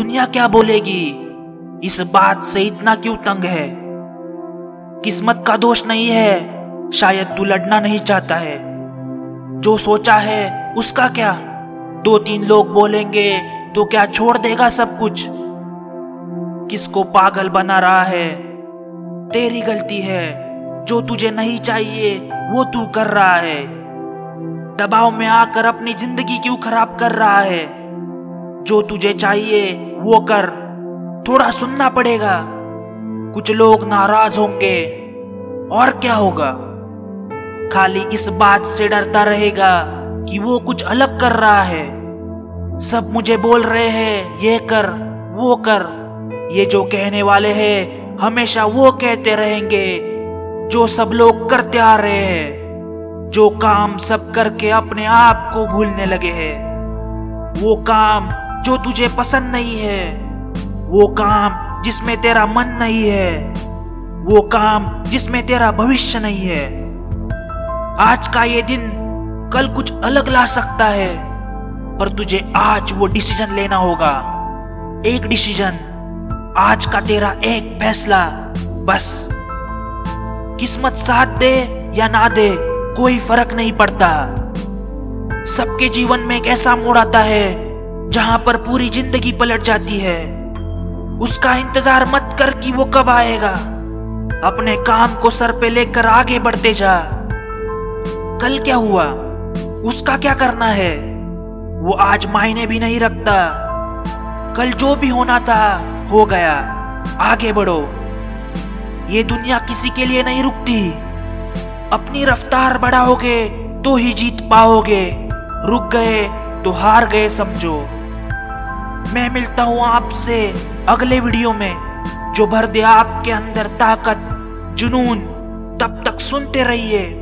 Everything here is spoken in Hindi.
दुनिया क्या बोलेगी? इस बात से इतना क्यों तंग है? किस्मत का दोष नहीं है, शायद तू लड़ना नहीं चाहता है। जो सोचा है, उसका क्या? दो तीन लोग बोलेंगे तो क्या छोड़ देगा सब कुछ? किसको पागल बना रहा है? तेरी गलती है। जो तुझे नहीं चाहिए, वो तू कर रहा है। दबाव में आकर अपनी ज़िंदगी क्यों खराब कर रहा है? जो तुझे चाहिए, वो कर। थोड़ा सुनना पड़ेगा। कुछ लोग नाराज़ होंगे। और क्या होगा? खाली इस बात से डरता रहेगा कि वो कुछ अलग कर रहा है। सब मुझे बोल रहे हैं, ये कर, वो कर। ये जो कहने वाले हैं, हमेशा वो कहते रहेंगे, जो सब लोग करते आ रहे हैं, जो काम सब करके अपने आप को भूलने लगे हैं। वो काम जो तुझे पसंद नहीं है, वो काम जिसमें तेरा मन नहीं है, वो काम जिसमें तेरा भविष्य नहीं है। आज का ये दिन कल कुछ अलग ला सकता है, पर तुझे आज वो डिसीज़न लेना होगा। एक डिसीज़न, आज का तेरा एक फैसला, बस। किस्मत साथ दे या ना दे, कोई फ़र्क नहीं पड़ता। सबके जीवन में एक ऐसा मोड़ आता है जहाँ पर पूरी ज़िंदगी पलट जाती है। उसका इंतज़ार मत कर कि वो कब आएगा। अपने काम को सर पे लेकर आगे बढ़ते जा। कल क्या हुआ? उसका क्या करना है? वो आज मायने भी नहीं रखता। कल जो भी होना था, हो गया। आगे बढ़ो। ये दुनिया किसी के लिए नहीं रुकती। अपनी रफ्तार बढ़ाओगे तो ही जीत पाओगे। रुक गए तो हार गए समझो। मैं मिलता हूँ आपसे अगले वीडियो में, जो भर दे आपके अंदर ताकत, जुनून, तब तक सुनते रहिए।